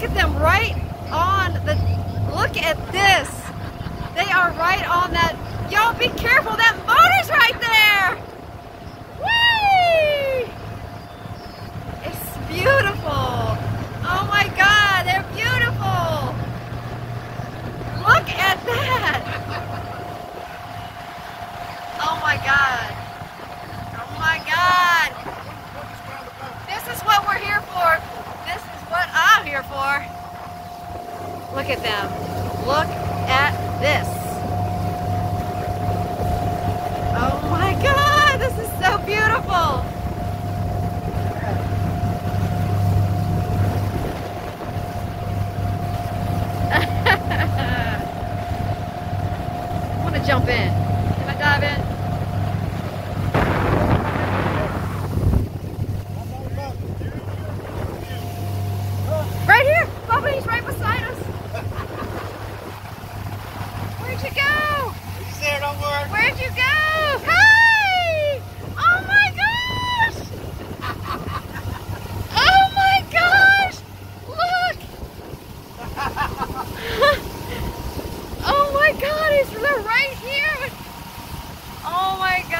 look at them right on the, look at this. They are right on that, y'all be careful, that motor's right there. Whee! It's beautiful. Oh my God, they're beautiful. Look at that. Oh my God. Oh my God. This is what we're here for. This is what I'm here for. Look at them. Look at this. Oh my God, this is so beautiful. I want to jump in. Can I dive in? Right here. Bubba, he's right beside us. Where'd you go? He's there, don't worry. Where'd you go? Oh my gosh! Oh my gosh! Look! oh my god, he's right here! Oh my god!